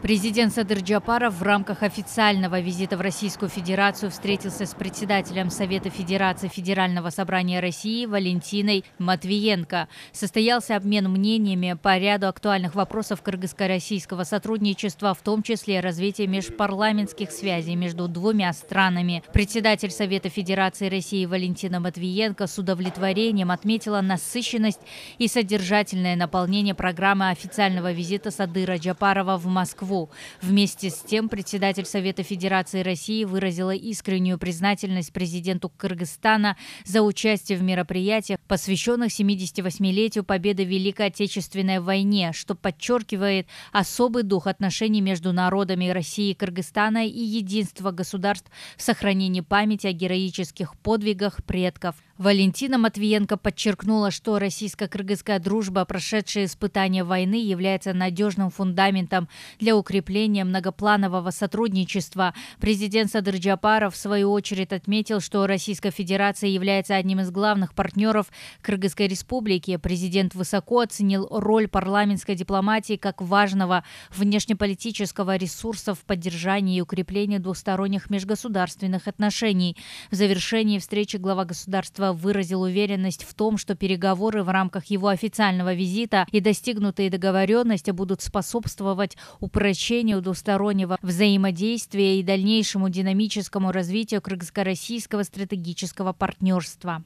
Президент Садыр Джапаров в рамках официального визита в Российскую Федерацию встретился с председателем Совета Федерации Федерального собрания России Валентиной Матвиенко. Состоялся обмен мнениями по ряду актуальных вопросов кыргызско-российского сотрудничества, в том числе развитие межпарламентских связей между двумя странами. Председатель Совета Федерации России Валентина Матвиенко с удовлетворением отметила насыщенность и содержательное наполнение программы официального визита Садыра Джапарова в Москву Москву. Вместе с тем председатель Совета Федерации России выразила искреннюю признательность президенту Кыргызстана за участие в мероприятиях, посвященных 78-летию победы в Великой Отечественной войне, что подчеркивает особый дух отношений между народами России и Кыргызстана и единство государств в сохранении памяти о героических подвигах предков. Валентина Матвиенко подчеркнула, что российско-кыргызская дружба, прошедшая испытания войны, является надежным фундаментом для укрепления многопланового сотрудничества. Президент Садыр Джапаров, в свою очередь, отметил, что Российская Федерация является одним из главных партнеров Кыргызской Республики. Президент высоко оценил роль парламентской дипломатии как важного внешнеполитического ресурса в поддержании и укреплении двусторонних межгосударственных отношений. В завершении встречи глава государства выразил уверенность в том, что переговоры в рамках его официального визита и достигнутые договоренности будут способствовать упрочению двустороннего взаимодействия и дальнейшему динамическому развитию кыргызско-российского стратегического партнерства.